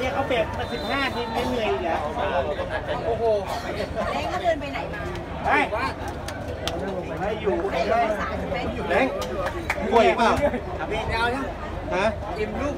นี่เขาเปรียบมาสิบห้าทีไม่เหนื่อยอีกเหรอโอ้โหเล้งก็เดินไปไหนมาไปให้อยู่ให้ไปได้สายใช่ไหมแรงป่วยเปล่าทำเองยาวใช่ฮะอิ่มลูก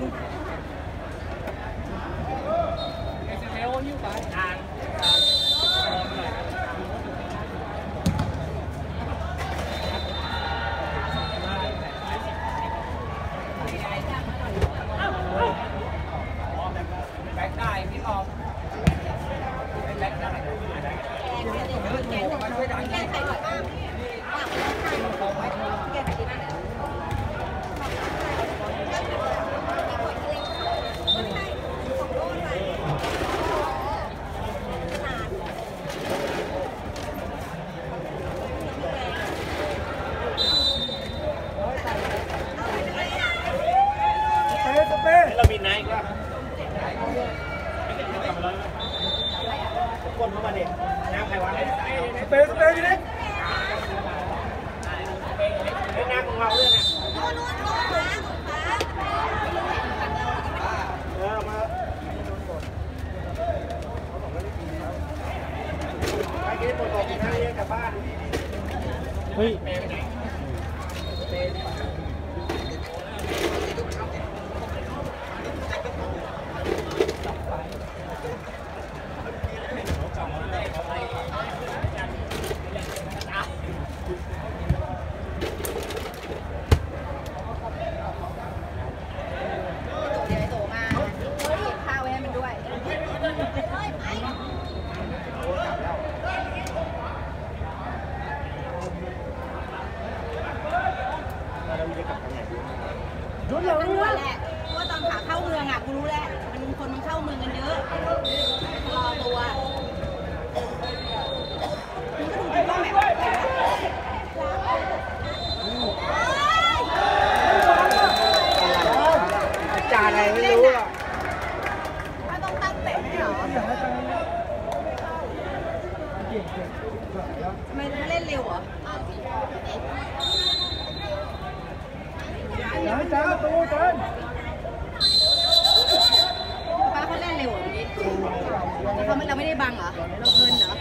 มื่อกี้เขาไม่เราไม่ได้บังเหรอ เราเพลินเหรอ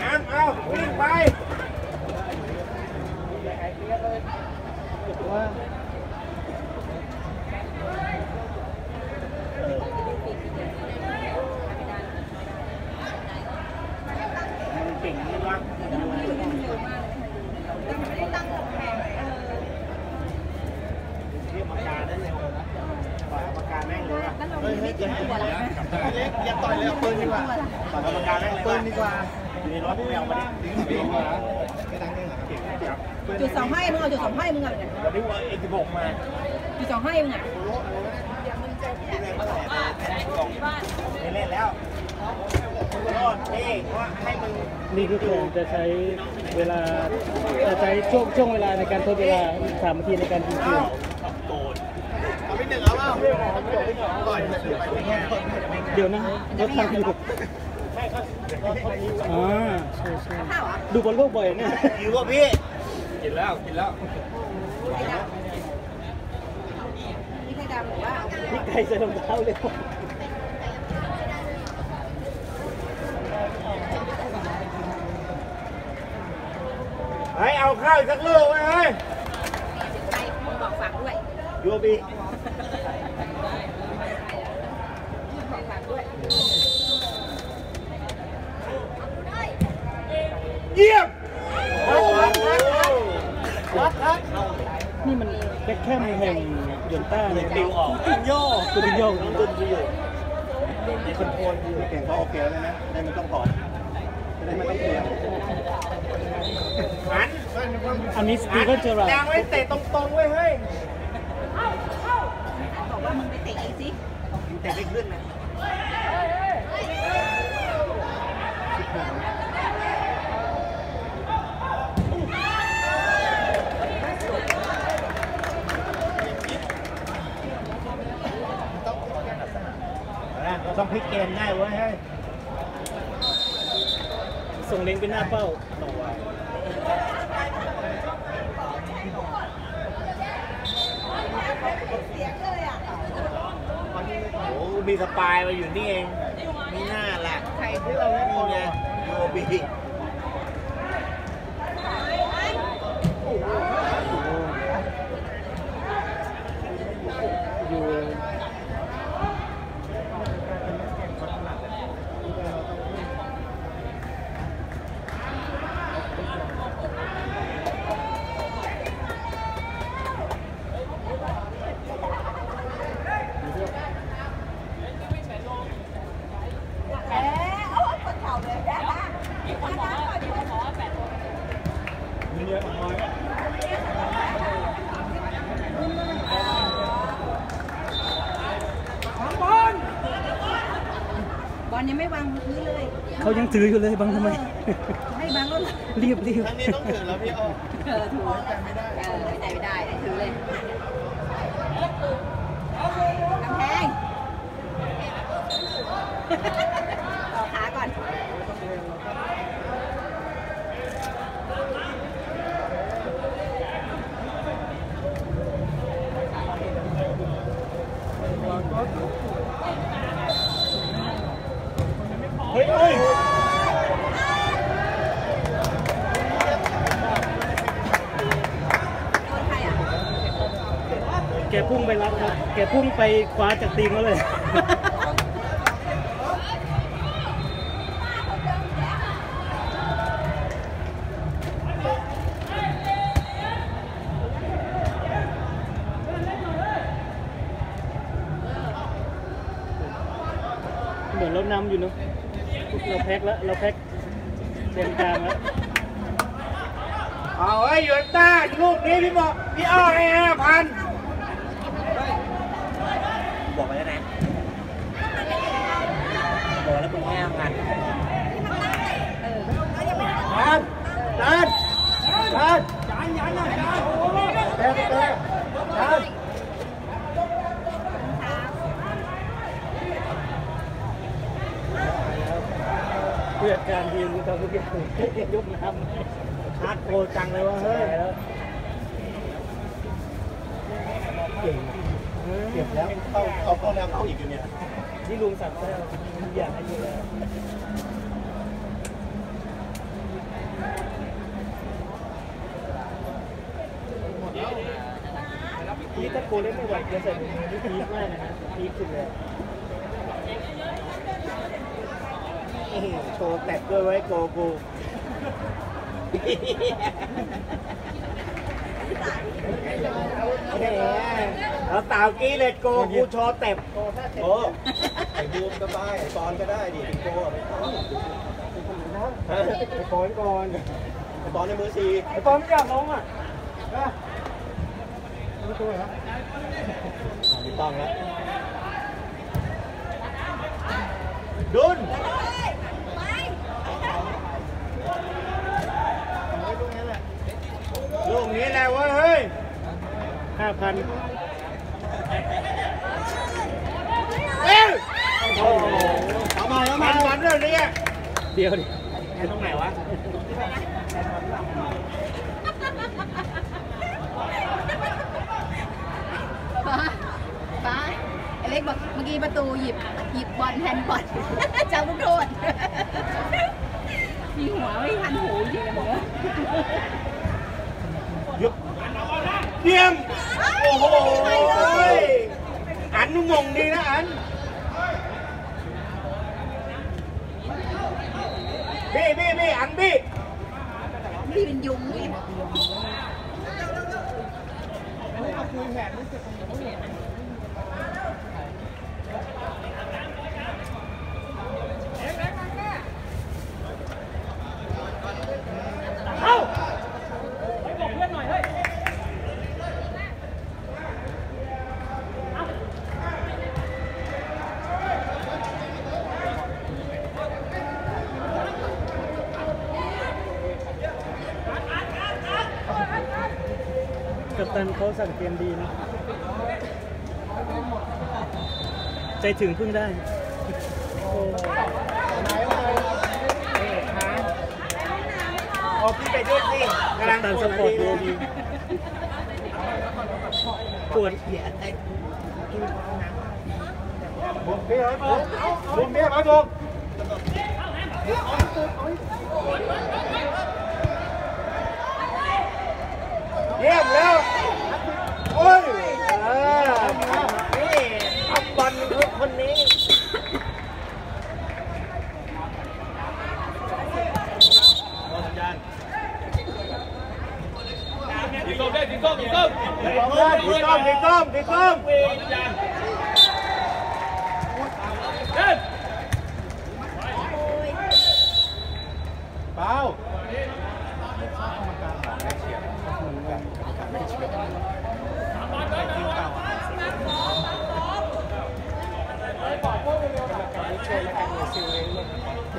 น้ำเอาวิ่งไป ว่า เก่งนี่วะ ไม่ได้ตั้งกำแพงเออ เรียกปากกาได้เร็วนะปล่อยปากกาแม่งเลยว่ะ แล้วเราไม่เก็บตัวแล้วนะ เล็กอย่าต่อยเลยเอาปืนดีกว่า ปล่อยปากกาแม่งเลย ปืนดีกว่า อยู่ในรถไม่เอามาดิ ปืนมาไม่ตั้งเองเหรอเก่งจับ จุดสองให้มึงเอาจุดสองให้มึงเอาเนี่ย วันนี้ว่าเอ็กซ์บกมา จุดสอง ให้มึงอะไม่เล่นแล้วโทษนี่ว่าให้มึงนี่ก็คือจะใช้เวลาจะใช้ช่วงช่วงเวลาในการทดเวลาสามนาทีในการยิงปืนเอาไปหนึ่งเอาเปล่าต่อยเดี๋ยวนะรถทางอยู่อ่าใช่ใช่ข้าวเหรอดูบอลโลกบ่อยเนี่ยอยู่กับพี่ กินแล้ว กินแล้ว นี่ใครดำหรือว่า พี่ไก่ใส่รองเท้าเลยเฮ้ยเอาข้าวอีกสักลูกไว้เฮ้ยใครมึงบอกฝากด้วยอยู่กับพี่บอกฝากด้วยเยี่ยม นี่มันแบ็คแคมแห่งยนต้าเลยติวออกติวย่อตัวดิโยต้องดุนอยู่มีคนโอนอยู่เก่งก็โอเคแล้วนะได้ไม่ต้องถอนได้ไม่ต้องเปลี่ยนหันอันนี้สตีเวนเจอร์ราร์ดยางไว้เตะตรงๆไว้เฮ้ยบอกว่ามึงไปเตะเองสิเตะไม่ขึ้นนะ ต้องพลิกเกมได้เว้ยเฮ้ยส่งลิงไปหน้าเป้าต่อไวโอ้มีสปายมาอยู่นี่เอง มีหน้าแหละใครที่เราไม่มีไงโยบี อลยังไม่วางพื้นเลยเขายังถืออยู่เลยบังทำไมให้บังแล้วเหรอรีบรีบครั้งนี้ต้องถึงแล้วพี่อ้อเออถือเออไม่ได้ไม่ได้ถือเลยกำแพงต่อขาก่อน เฮ้ยเฮ้ย โดนใครอะ แก พุ่งไปรับครับแกพุ่งไปคว้าจากตีนเขาเลยเหมือนเรานำอยู่เนอะเราแพ็คแล้ว เราแพ็คเต็มกลางแล้ว เอาเฮ้ยยูเวนต้าลูกนี้พี่บอกพี่อ้อให้ห้าพันบอกไปแล้วนะบอกแล้วเป็นห้าพัน เออแล้วยังไม่ได้ ดั นดันดันยันยันนะยันเต้เต้ดันเพื่อการทีมทำทุกอย่างยกน้ำฮาร์ดโคจังเลยว่าเฮ้ยเก่งเก็บแล้วเข้าเอาเข้าแล้วเข้าอีกอยู่เนี่ยนี่ลุงสั่งได้ทุกอยางให้อยู่แล้วนี่ถ้า โกเล่นไม่ไหวจะใส่ถุงมือนี่พีคมากนะฮะพีคสุดเลยโชว์แตกด้วยไว้โกกูแหมเราสาวกี้เลยโกกูโชว์เต็บโอ้ไอ้บูมก็ได้ไอ้ปอนก็ได้ดิเป็นโก้ไม่ต้องฮะไปปอนก่อนไอ้ปอนในมือสี่ไอ้ปอนไม่อยากลงอะไม่ ต้องแล้วดุนลูกนี้แหละเว้ยเฮ้ยห้าพันเอ้ยโอ้โหเอามาเอามัมานมันเรื่องนี้เดียวดิแค่ตรงไหนวะ ป้าป้าไอเล็กบอกเมื่อกี้ประตูหยิบหยิบบอลแทนบอลจับลูกโทษมีหัวไม่ทันหูจริงๆเลยยุบเยี่ยม โอ้โหอันนุ่มงดีนะอันพี่พี่พี่อันพี่พี่เป็นยุงนี่กัปตั นเขาสั่งเกมดีนะ ใจถึงพึ่งได้โอ้พี่ไปด้วยสิกำลังตันสปอร์ตดีดูดีปวดเหี้ยไอ้บวมเบี้ยบวมบวมเบี้ยมาบวมเยี่ยมแล้ว โอ้ยเออนี่ทำบอลคือคนนี้สีส้มได้สีส้มสีส้มดีก้มดีก้มดีก้มดีก้มเปล่า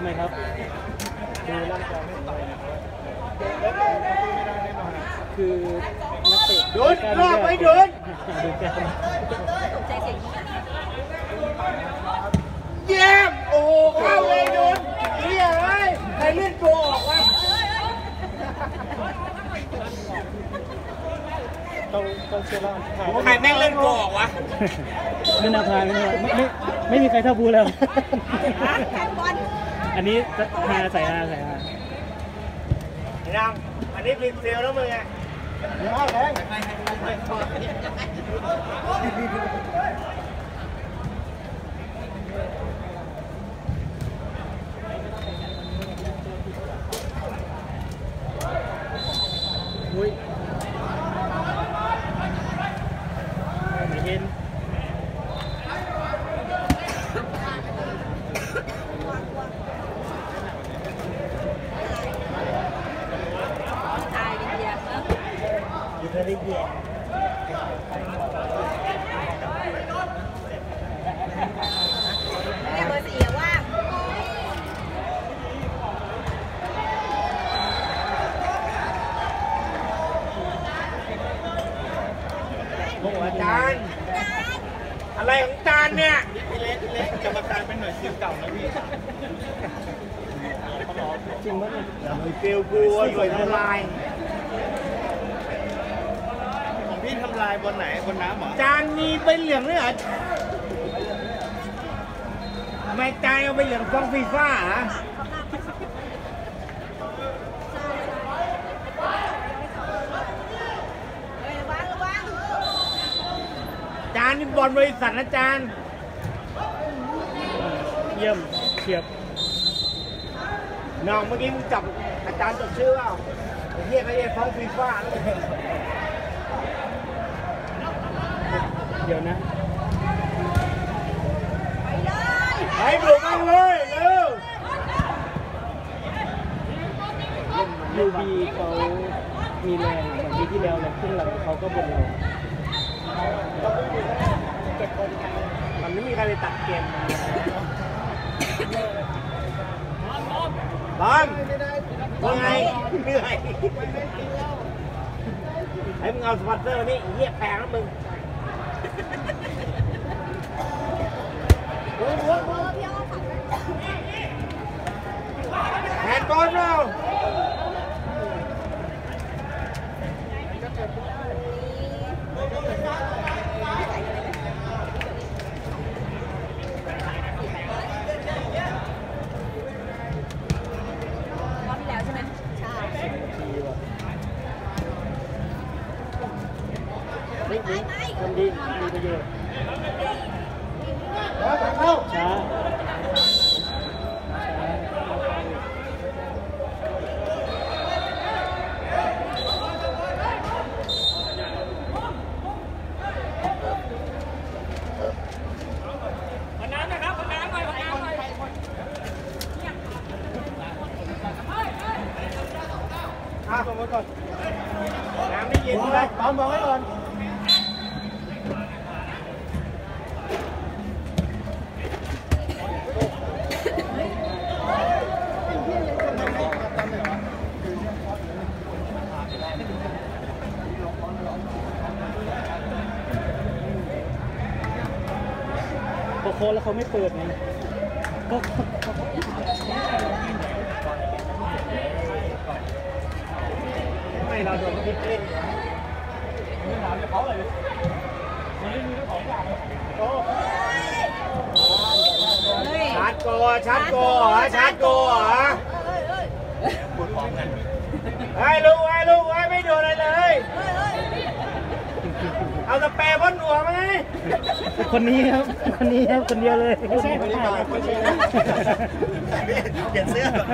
ทำไมครับดูร่างกายไม่ต่อยคือนักเตะโดนรอบไปโดนดูแกมเยงนี้เยี่ยมโอ้เข้าเลยโดนเฮียเอ้ยใครเลื่อนตัวออกวะต้องต้องเชื่อว่าผ่านใครแม่งเล่นตัวออกวะไม่น่าผ่านไม่ไม่ไม่มีใครเท่าบูแล้วแทนบอล อันนี้หาใส่หาใส่หาไอ้ดังอันนี้พิมพ์เซลแล้วมึงไงเดี๋ยวเอาแรง อุ้ยไม่เห็น ตายกันเดียวเนอะ อยู่ในเดีย เนี่ยเบอร์สี่อะว่าง โอ้อาจารย์ อะไรของอาจารย์เนี่ย พี่เล็กพี่เล็กกรรมการเป็นหน่วยซิลเก่านะพี่ จริงมั้ย เฟลกูสวยทำลาย ของพี่ ทำลายบนไหนบนน้ำเหรอจานมีใบเหลืองด้วยเหรอทำไมจานเอาใบเหลืองฟองฟีฟ่าอเฮ้ยระจานนี่บอลบริษัทนะจานเยี่ยมเฉียบน้องเมื่อกี้มึงจับอาจารย์จดชื่อเปล่าเฮียเขาเรียกฟ้องฟีฟ่าแล้ว เดี๋ยวนะไปเลยไอ้บุกมาเลยเร็วยูบีเขามีแรงเหมือนปีที่แล้วเลยครึ่งหลังเขาก็บนเรามันไม่มีใครไปตัดเกมบอลว่าไงเหนื่อยไอ้มึงเอาสปอนเซอร์นี่ไอ้เฮียแพงแล้วมึง แทนบอลเรา รอบที่แล้วใช่ไหมใช่ ทีว่ะ ไม่ไม่ไม่ คนดีมีประโยชน์ แล้วเข้า ช้าช้า อะส่งมาก่อน น้ำไม่เย็นเลย ปั๊มบอกให้ก่อน พอโค้งแล้ว เขาไม่เปิดไงก็ไม่เราโดนพิษเล่นไม่เฮ้ยชาร์จโกชาร์จโกเหรอชาร์จโกเหรอพูดพร้อมกันไอ้ลูกไอ้ลูกไอ้ไม่โดนอะไรเลย เอาสเปรย์พ่นหัวไหมคนนี้ครับ คนนี้ครับ คนเดียวเลย ไม่ใช่ไม่ได้มาคนนี้นะเปลี่ยนเสื้อผม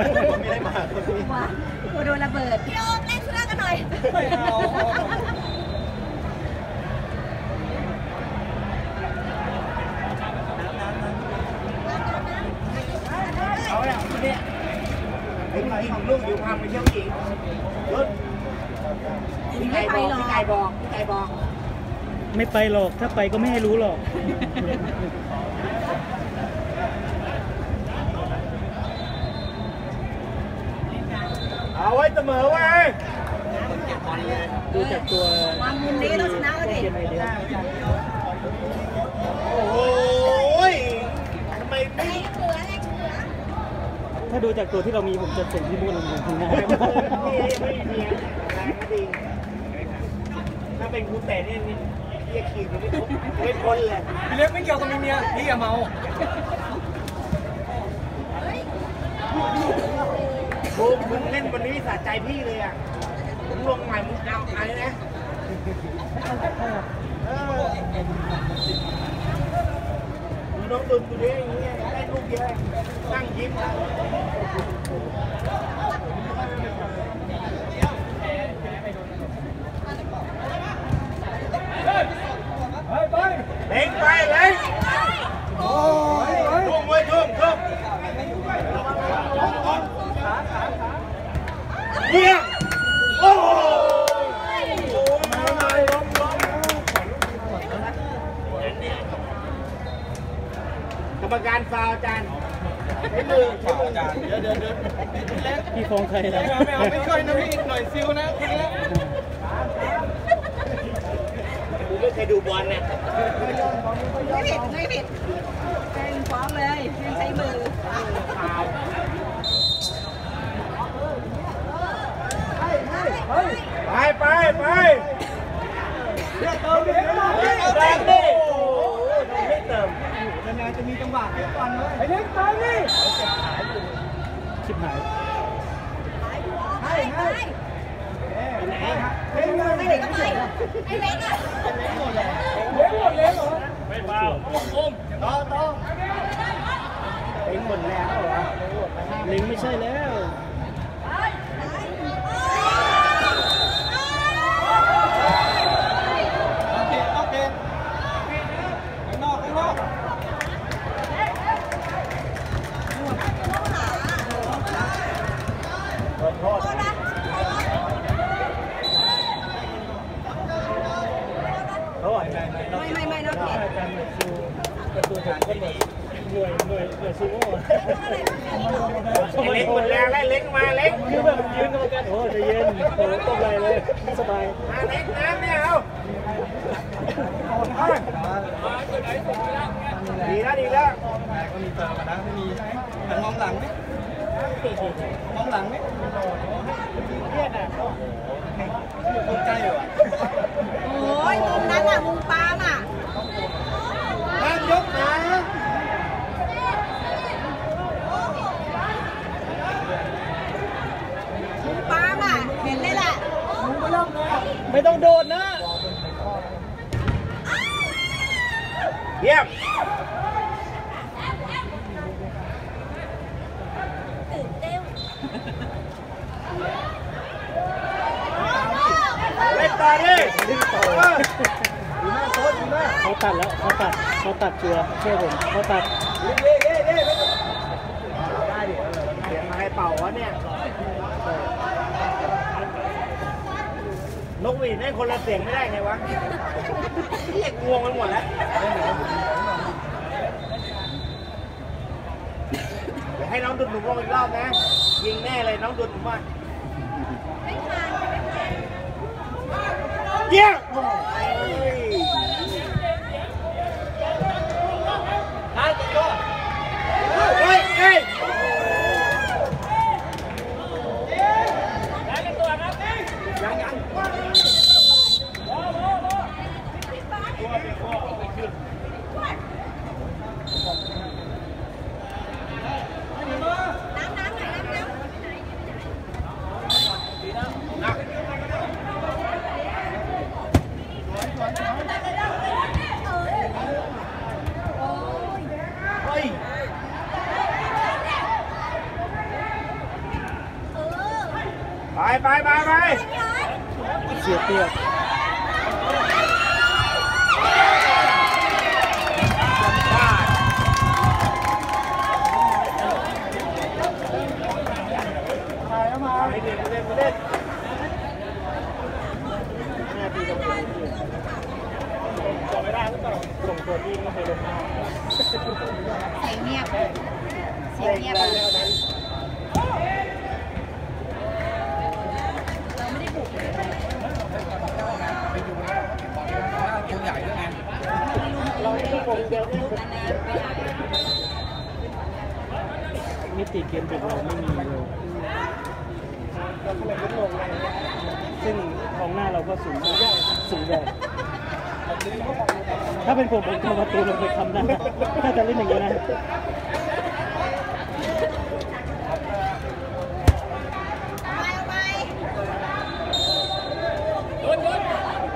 ไม่ได้มาคนนี้ว้ากูโดนระเบิด พี่โอมเล่นเสื้อกันหน่อยไม่เอาเอาเนี่ยเนี่ยไอ้พี่กินลูกอยู่พาไปเที่ยวหญิงรถพี่ไก่บอกพี่ไก่บอกพี่ไก่บอก ไม่ไปหรอก ถ้าไปก็ไม่ให้รู้หรอก เอาไว้เสมอไว้ดูจากตัววางมุมนี้ต้องชนะแล้วดิเกมไอเดียโอ้โหทำไมไม่ถ้าดูจากตัวที่เรามีผมจะส่งที่บุญลงทุนนะไม่ไม่มีแรงก็ดีถ้าเป็นคุณแต่เนี่ยนี่ เรียกขี่ไม่พ้นไม่พ้นเลยพี่เล็กไม่เกี่ยวกับมีเมียพี่อย่าเมาบูมมึงเล่นวันนี้สะใจพี่เลยอะผมลงใหม่มึงเอาอะไรนะเออมึงต้องดุนกูดิอย่างเงี้ยได้ลูกเยอะนั่งยิ้มแล้วเล็งไปเล็งทุ่มไว้ทุ่มทุ่มเยี่ยมโอ้โหมาล้มล้มกรรมการฟาวอาจารย์ใช้มือ ฝากอาจารย์เดี๋ยวเดี๋ยวเดี๋ยวพี่เล็ก พี่ฟองใครนะ ไม่เอาไม่เอาไม่ช่วยนะพี่หน่อยซิวนะคนนี้ กูไม่เคยดูบอลเนี่ย ไม่ผิดไม่ผิดเป็นฟ้องเลยเป็นใช้มือ ไปไปไป แรงดิโอ้โหไม่เติมนานๆจะมีจังหวะให้ฟันเลยไอ้เล็กไปดิชิบหายให้ให้ไอ้เด็กก็ไปไอ้เล็กอะไม่เบาอุ้มต่อต่อเอ็งหมดแล้วเหรอลิงไม่ใช่แล้ว โอเคโอเคข้างนอกข้างนอก ขอโทษโทษ ไม่ไม่ไม่น้องผิด อาจารย์หน่วยซิว ประตูผมก็แบบหน่วยหน่วยหน่วยซูโม่ไอ้เล็กหมดแรงแล้วเล็กมาเล็กคือแบบยืนกรรมการโอ้ใจเย็นโอ้ตบไหลเลยสบายมาเล็กน้ำไม่เอาดีแล้วดีแล้วก็มีเติมนะไม่มีหันมองหลังไหมมองหลังไหมคนใจเหรอโอ้ยมุมนั้นอะมุมปาล์มอะห้าม ยกขามุมปาล์มอะเห็นเลยแหละไม่ต้องโดดนะเยี่ยมเล่นต่อดิ เขาตัดแล้วเขาตัดเขาตัดชัวร์เชื่อผมเขาตัดได้ดิเสียงอะไรเป่าวะเนี่ยนกหวีดให้คนละเสียงไม่ได้ไงวะเรียกงวงมันหมดแล้วเดี๋ยวให้น้องดุดหนุ่มลงอีกรอบนะ ยิงแน่เลยน้องดุดหนุ่มว่าเยี่ยมโอ้ยเฮ้ยเฮ้ยยังยัง เสียเปรียบ ถ่ายเข้ามาไม่เล่นไม่เล่นไม่เล่น หน้าที่ต้องเป็นที่จำไม่ได้ก็ต้องส่งตัวที่ไม่เคยลงมา เสียงเงียบเสียงเงียบเราไม่ได้บุกเลยเราที่ผมเดียวลูกอันนั้นไม่ได้มิติเกมบุกเราไม่มีเลยซึ่งของหน้าเราก็สูงสูงแบบ ถ้าเป็นผมผมทำประตูลงไปทำได้ถ้าจะเล่นอย่างนี้นะ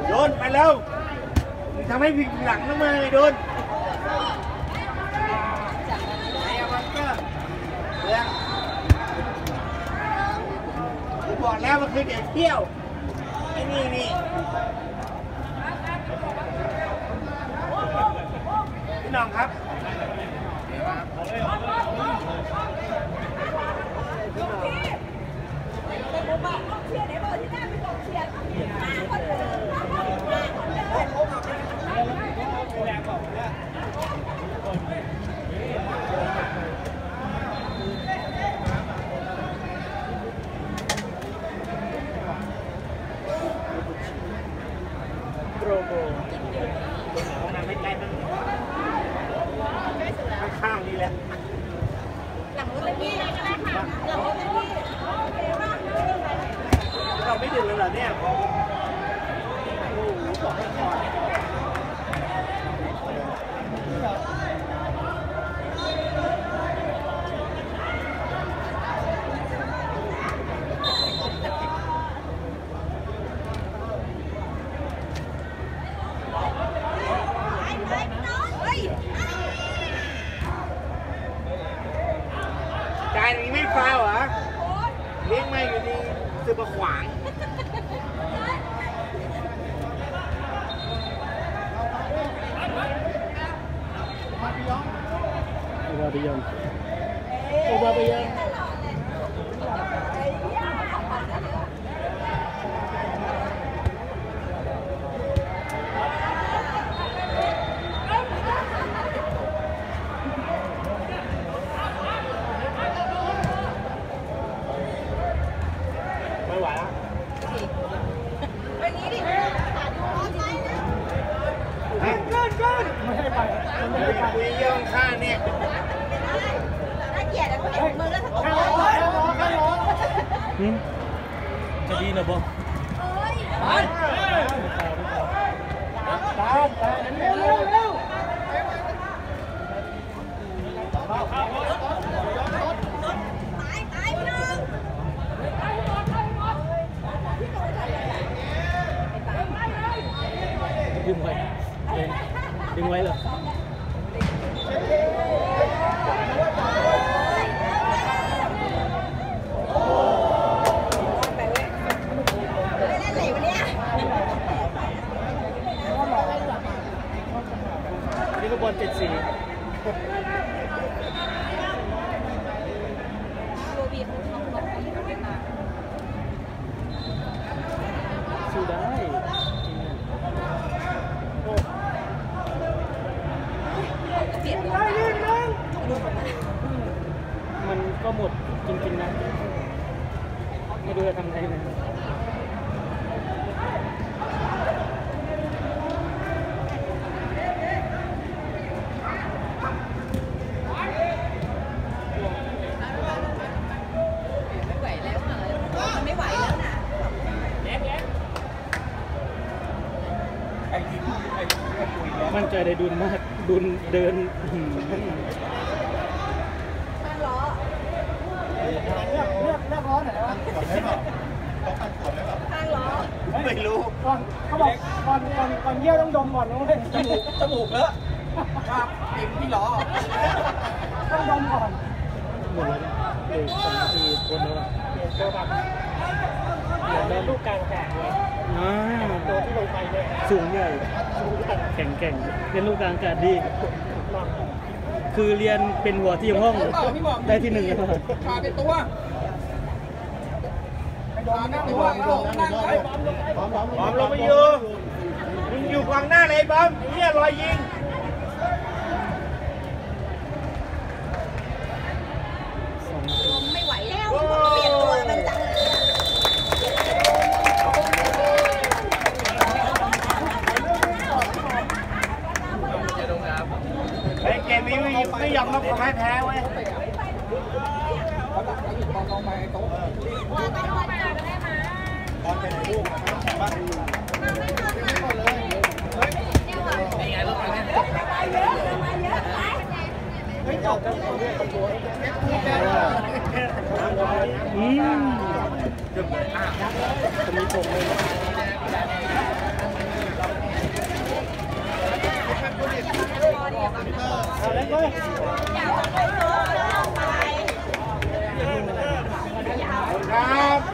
โดนไปแล้วมึงทำให้ผิดหลังทำไมโดนไอ้วันก็เรื่องบอกแล้วมันคือเด็กเที่ยวไอ้นี่นี่ พี่น้องครับโปร อันนี้ก็บอลเจ็ดสี โรบีเขาเขาบอกเขาอยู่ไม่มา สู้ได้จริงอะ เปลี่ยนตัวดูผมนะ มันก็หมดจริงๆนะ ไม่รู้จะทำไงนะ ไม่ไหวแล้วอะมันไม่ไหวแล้วนะ มั่นใจในดุลมาก ดุลเดินอื้อหือ ข้างล้อ เลือกเลือกเลือกร้อนไหนวะกดได้เปล่าต้อง การกดได้เปล่าข้างล้อไม่รู้ก่อนเขาบอกก่อนก่อนก่อนเยี่ยวต้องดมก่อนนะเว้ยจมูกจมูกเลอะครับปิ่มที่ล้อต้องดมก่อนหมดแล้วนะเด็กสองนาทีคนแล้วเดี๋ยวตัวแบบเดี๋ยวลูกกลางแตกเลย สูงใหญ่แข็งแกร่งเรียนรู้กลางอากาศดี คือเรียนเป็นหัวที่ห้องได้ที่หนึ่งนะครับขาเป็นตัวขาเป็นตัวเอานั่งไว้บอมลงไปอยู่มึงอยู่ขวางหน้าเลยบอมเนี่ยรอยยิง